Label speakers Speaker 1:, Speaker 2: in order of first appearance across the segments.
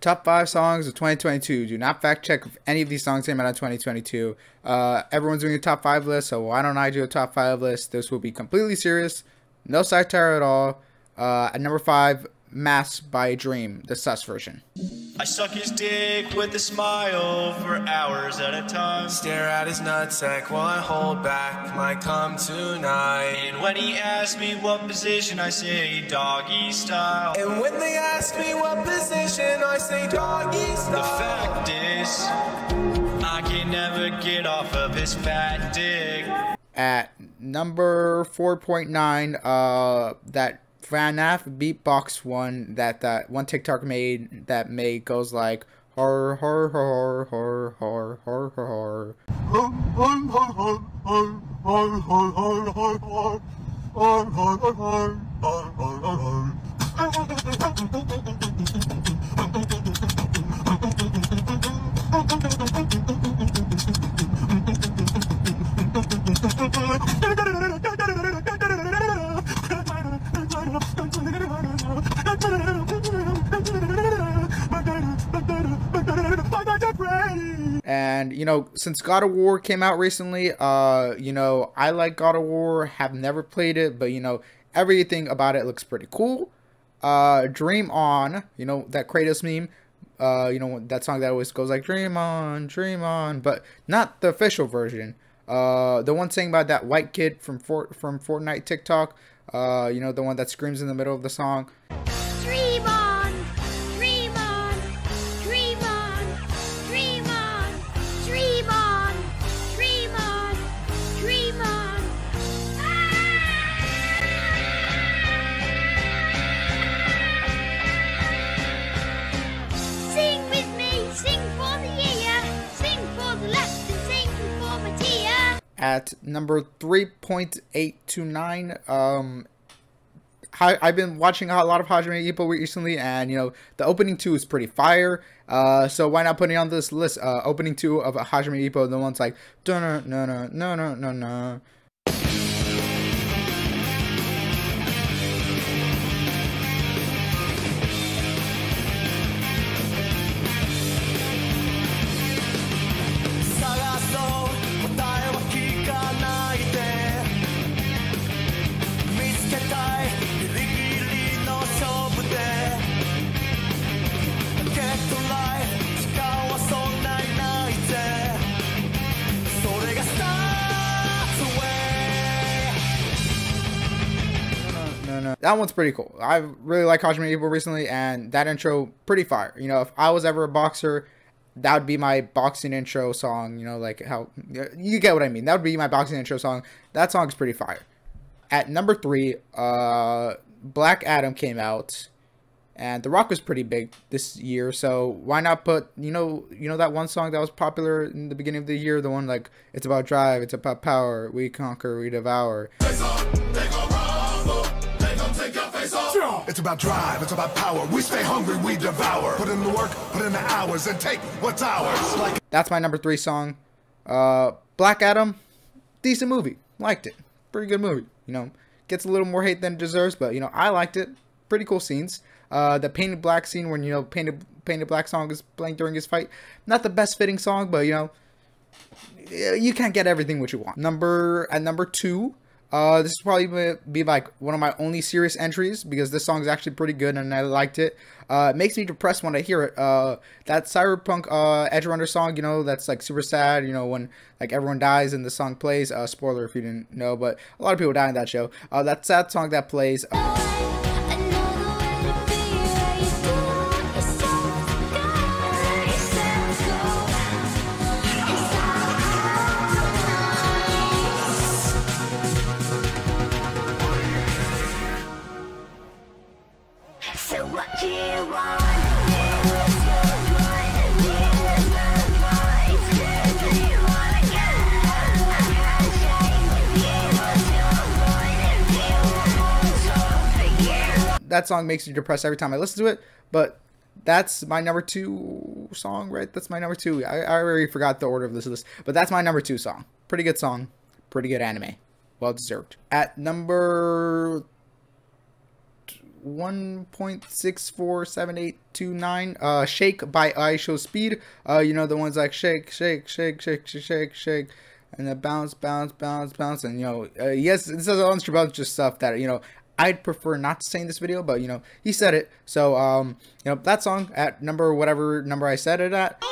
Speaker 1: Top five songs of 2022. Do not fact check if any of these songs came out in 2022. Uh, everyone's doing a top five list, so why don't I do a top five list? This will be completely serious, no satire at all. Uh, at number five, Mask by Dream, the sus version.
Speaker 2: I suck his dick with a smile for hours at a time.
Speaker 3: Stare at his nutsack while I hold back my come tonight.
Speaker 2: And when he asks me what position, I say doggy style.
Speaker 3: And when they ask me what position, I say doggy
Speaker 2: The fact is, I can never get off of his fat dick.
Speaker 1: At number 4.9, uh, that FNAF beatbox one that that one TikTok made that made goes like horror horror horror horror horror horror horror. And you know, since God of War came out recently, uh, you know, I like God of War, have never played it, but you know, everything about it looks pretty cool. Uh, Dream On, you know, that Kratos meme, uh, you know, that song that always goes like Dream On, Dream On, but not the official version. Uh, the one saying about that white kid from Fort from Fortnite TikTok, uh, you know, the one that screams in the middle of the song.
Speaker 4: Dream on,
Speaker 1: at number 3.829 um I've been watching a lot of Hajime Ippo recently, and you know the opening two is pretty fire. Uh, so why not put it on this list? Uh, opening two of Hajime Ippo, the one's like no no no no no no no That one's pretty cool. I really like Hajime Ippo recently, and that intro pretty fire. You know, if I was ever a boxer, that would be my boxing intro song. You know, like how you get what I mean. That would be my boxing intro song. That song's pretty fire. At number three, uh, Black Adam came out, and The Rock was pretty big this year. So why not put you know you know that one song that was popular in the beginning of the year, the one like it's about drive, it's about power, we conquer, we devour.
Speaker 5: About drive, it's about power. We stay hungry, we devour. Put in the work, put in the hours, and take what's ours. Like
Speaker 1: That's my number three song. Uh, Black Adam, decent movie. Liked it. Pretty good movie. You know, gets a little more hate than it deserves, but you know, I liked it. Pretty cool scenes. Uh, the painted black scene when you know painted painted black song is playing during his fight. Not the best fitting song, but you know, you can't get everything what you want. Number at number two. Uh, this is probably be like one of my only serious entries because this song is actually pretty good and I liked it. Uh, it makes me depressed when I hear it. Uh, that Cyberpunk uh, Edge Runner song, you know, that's like super sad. You know, when like everyone dies and the song plays. Uh, spoiler if you didn't know, but a lot of people die in that show. Uh, that sad song that plays.
Speaker 4: So
Speaker 1: that song makes you depressed every time I listen to it. But that's my number two song, right? That's my number two. I, I already forgot the order of this list, but that's my number two song. Pretty good song, pretty good anime, well deserved. At number 1.647829. Uh, Shake by IShowSpeed. Uh, you know the ones like shake, shake, shake, shake, shake, shake, shake, and the bounce, bounce, bounce, bounce, and you know, uh, yes, this is a bunch of just stuff that you know I'd prefer not to say in this video, but you know, he said it. So, um, you know, that song at number whatever number I said it at.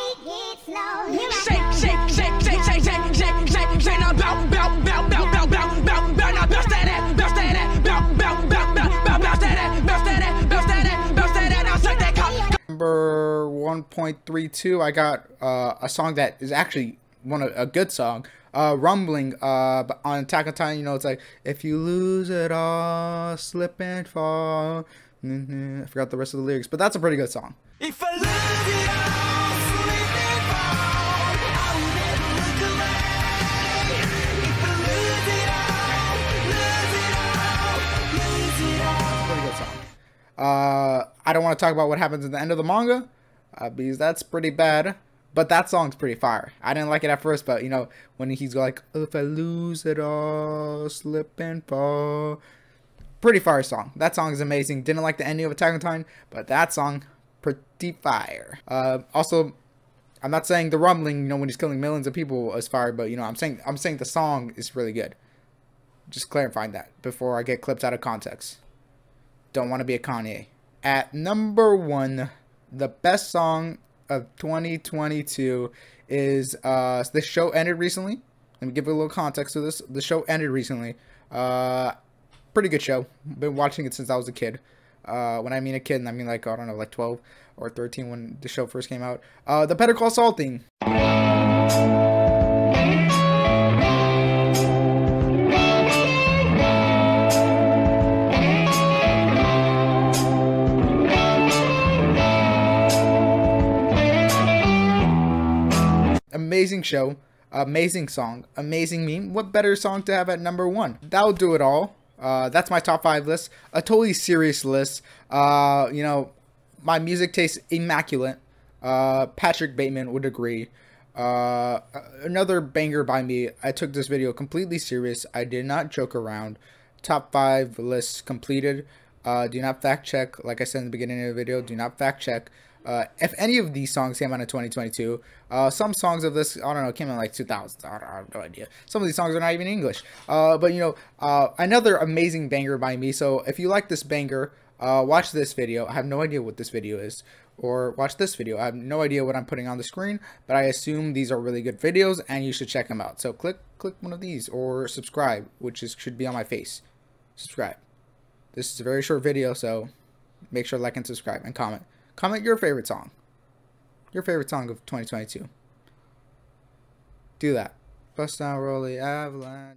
Speaker 1: Number 1.32, I got uh, a song that is actually one a good song uh, rumbling uh, on Attack on Titan, you know, it's like if you lose it all, slip and fall. I forgot the rest of the lyrics, but that's a pretty good song.
Speaker 2: If I lose it all, slip and fall, I will never look away. If I lose it all, lose it all, lose it all.
Speaker 1: pretty good song. Uh, I don't want to talk about what happens at the end of the manga uh, because that's pretty bad. But that song's pretty fire. I didn't like it at first, but you know when he's like, "If I lose it all, slip and fall," pretty fire song. That song is amazing. Didn't like the ending of Attack on Titan, but that song pretty fire. Uh, also, I'm not saying the rumbling, you know, when he's killing millions of people is fire, but you know, I'm saying I'm saying the song is really good. Just clarifying that before I get clips out of context. Don't want to be a Kanye. At number one, the best song of 2022 is uh the show ended recently. Let me give a little context to this. The show ended recently. Uh pretty good show. Been watching it since I was a kid. Uh when I mean a kid, I mean like I don't know, like 12 or 13 when the show first came out. Uh the Better Call theme. Amazing show, amazing song, amazing meme. What better song to have at number one? That'll do it all. Uh, that's my top five list. A totally serious list. Uh, you know, my music taste immaculate. Uh, Patrick Bateman would agree. Uh, another banger by me. I took this video completely serious. I did not joke around. Top five lists completed. Uh, do not fact check. Like I said in the beginning of the video, do not fact check. Uh, if any of these songs came out in 2022, uh, some songs of this, I don't know, came out in like 2000. I, I have no idea. Some of these songs are not even English. Uh, but, you know, uh, another amazing banger by me. So if you like this banger, uh, watch this video. I have no idea what this video is. Or watch this video. I have no idea what I'm putting on the screen, but I assume these are really good videos and you should check them out. So click click one of these or subscribe, which is should be on my face. Subscribe. This is a very short video, so make sure to like and subscribe and comment. Comment your favorite song. Your favorite song of 2022. Do that. Bust down, roll the avalanche.